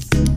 time.